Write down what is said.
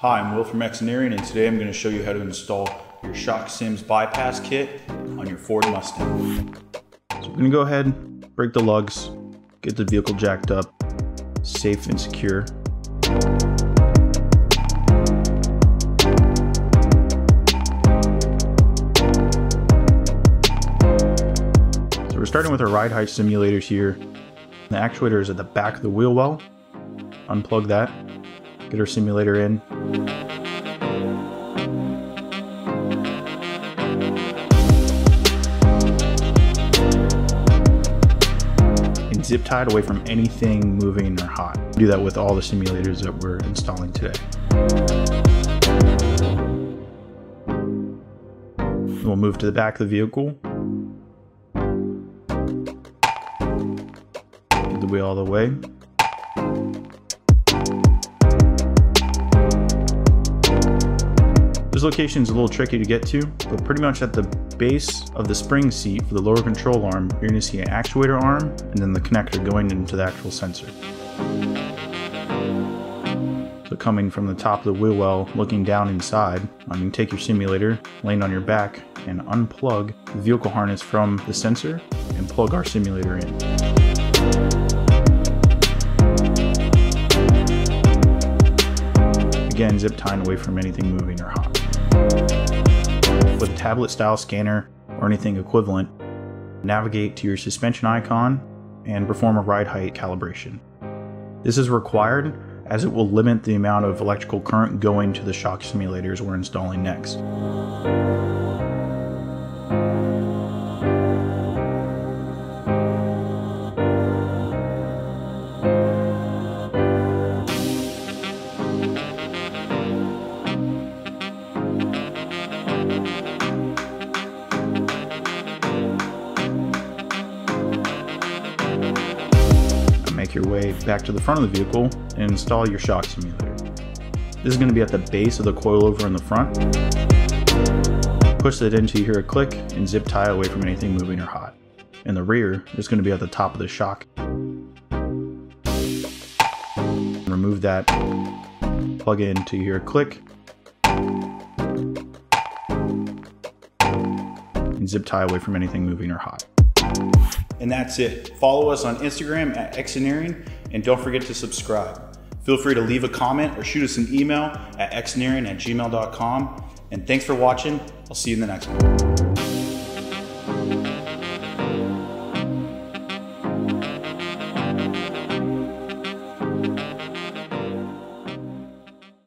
Hi, I'm Will from Xineering, and today I'm going to show you how to install your Shock Sims bypass kit on your Ford Mustang. So we're going to go ahead, break the lugs, get the vehicle jacked up, safe and secure. So we're starting with our ride height simulators here. The actuator is at the back of the wheel well. Unplug that, get our simulator in. And zip tied away from anything moving or hot. Do that with all the simulators that we're installing today. We'll move to the back of the vehicle. Get the wheel all the way. This location is a little tricky to get to, but pretty much at the base of the spring seat for the lower control arm, you're going to see an actuator arm and then the connector going into the actual sensor. So coming from the top of the wheel well, looking down inside, you can take your simulator, laying on your back, and unplug the vehicle harness from the sensor and plug our simulator in. Again, zip tying away from anything moving or hot. With a tablet style scanner or anything equivalent, navigate to your suspension icon and perform a ride height calibration. This is required as it will limit the amount of electrical current going to the shock simulators we're installing next. Make your way back to the front of the vehicle and install your shock simulator. This is going to be at the base of the coilover in the front. Push it in until you hear a click and zip tie away from anything moving or hot. In the rear is going to be at the top of the shock. Remove that, plug in until you hear a click, and zip tie away from anything moving or hot. And that's it. Follow us on Instagram at Xineering, and don't forget to subscribe. Feel free to leave a comment or shoot us an email at xineering at gmail.com. And thanks for watching. I'll see you in the next one.